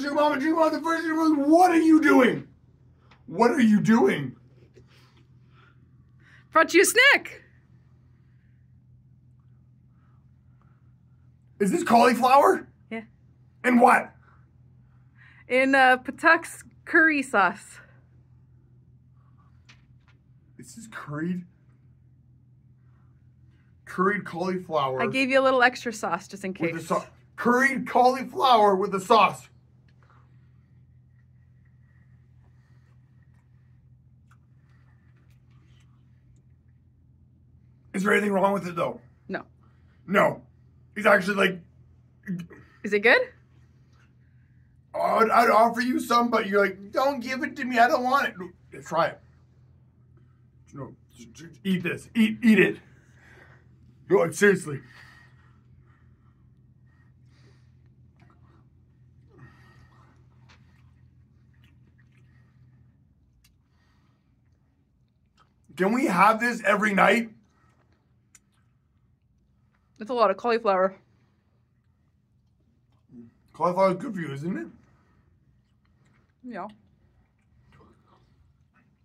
Dream Mama, Dream Mama. The first was, what are you doing? What are you doing? Brought you a snack. Is this cauliflower? Yeah. And what? In uh, Patak's curry sauce. This is curried. Curried cauliflower. I gave you a little extra sauce just in with the case. sauce. Curried cauliflower with the sauce. Is there anything wrong with it though? No. No. It's actually like Is it good? I'd, I'd offer you some, but you're like, don't give it to me. I don't want it. No, Try it. No, eat this. Eat, eat it. No, like seriously. Can we have this every night? It's a lot of cauliflower. Cauliflower is good for you, isn't it? Yeah.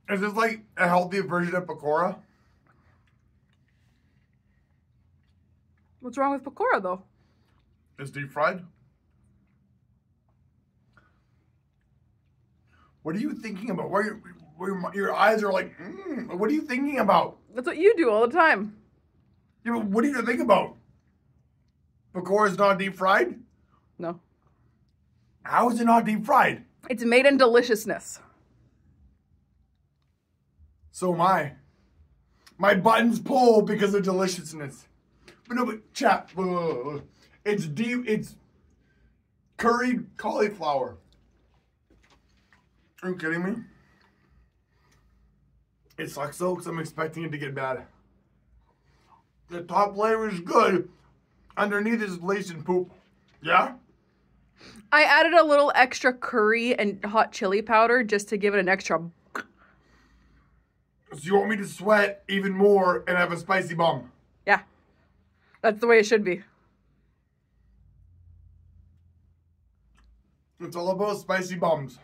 Is this like a healthier version of pakora? What's wrong with pakora though? It's deep fried. What are you thinking about? Where your, where your, your eyes are like, mm, what are you thinking about? That's what you do all the time. Yeah, but what do you think about? Pakora is not deep fried? No. How is it not deep fried? It's made in deliciousness. So am I. My buttons pull because of deliciousness. But no, but look. It's deep. It's curried cauliflower. Are you kidding me? It sucks though, because I'm expecting it to get bad. The top layer is good. Underneath is lace and poop. Yeah? I added a little extra curry and hot chili powder just to give it an extra. So you want me to sweat even more and have a spicy bum? Yeah. That's the way it should be. It's all about spicy bums.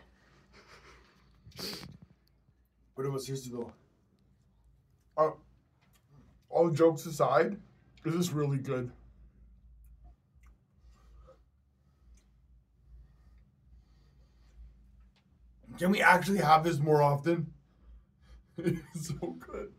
But it was seriously though. Uh, all jokes aside, this is really good. Can we actually have this more often? It's so good.